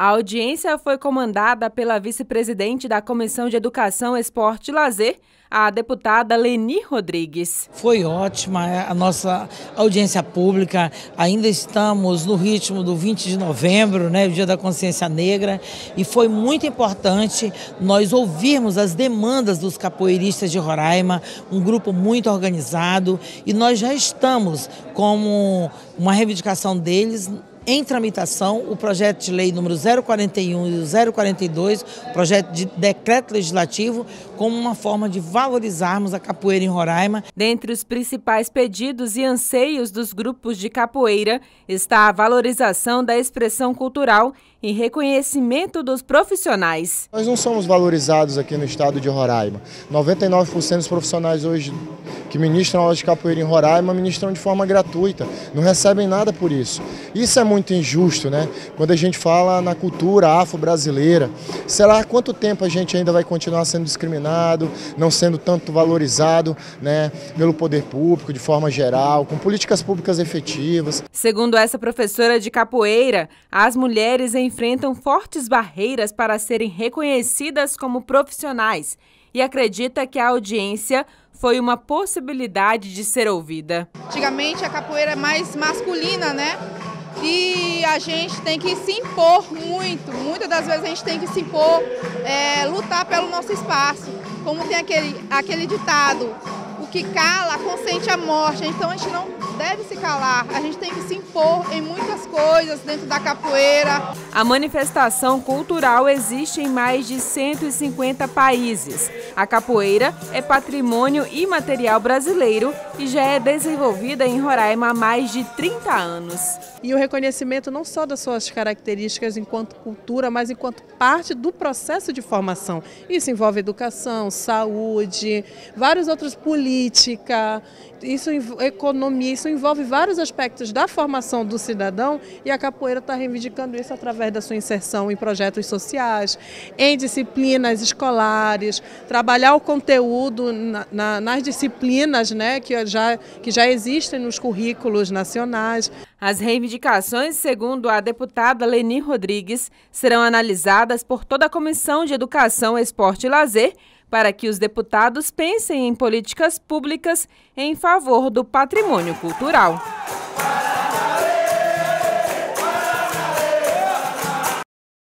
A audiência foi comandada pela vice-presidente da Comissão de Educação, Esporte e Lazer, a deputada Leni Rodrigues. Foi ótima a nossa audiência pública. Ainda estamos no ritmo do 20 de novembro, né, o Dia da Consciência Negra, e foi muito importante nós ouvirmos as demandas dos capoeiristas de Roraima, um grupo muito organizado, e nós já estamos como uma reivindicação deles em tramitação o projeto de lei número 041 e 042, projeto de decreto legislativo, como uma forma de valorizarmos a capoeira em Roraima. Dentre os principais pedidos e anseios dos grupos de capoeira está a valorização da expressão cultural e reconhecimento dos profissionais. Nós não somos valorizados aqui no estado de Roraima. 99% dos profissionais hoje que ministram aula de capoeira em Roraima ministram de forma gratuita, não recebem nada por isso. Isso é muito injusto, né? Quando a gente fala na cultura afro-brasileira, será quanto tempo a gente ainda vai continuar sendo discriminado, não sendo tanto valorizado, né, pelo poder público de forma geral, com políticas públicas efetivas. Segundo essa professora de capoeira, as mulheres enfrentam fortes barreiras para serem reconhecidas como profissionais e acredita que a audiência foi uma possibilidade de ser ouvida. Antigamente a capoeira é mais masculina, né? E a gente tem que se impor muito, muitas das vezes a gente tem que se impor, é, lutar pelo nosso espaço. Como tem aquele, aquele ditado, o que cala consente a morte, então a gente não deve se calar, a gente tem que se impor em muitas coisas dentro da capoeira. A manifestação cultural existe em mais de 150 países. A capoeira é patrimônio imaterial brasileiro e já é desenvolvida em Roraima há mais de 30 anos. E o reconhecimento não só das suas características enquanto cultura, mas enquanto parte do processo de formação. Isso envolve educação, saúde, vários outros política, isso economia, envolve vários aspectos da formação do cidadão e a capoeira está reivindicando isso através da sua inserção em projetos sociais, em disciplinas escolares, trabalhar o conteúdo na, na, nas disciplinas né, que, já, que já existem nos currículos nacionais. As reivindicações, segundo a deputada Leni Rodrigues, serão analisadas por toda a Comissão de Educação, Esporte e Lazer para que os deputados pensem em políticas públicas em favor do patrimônio cultural.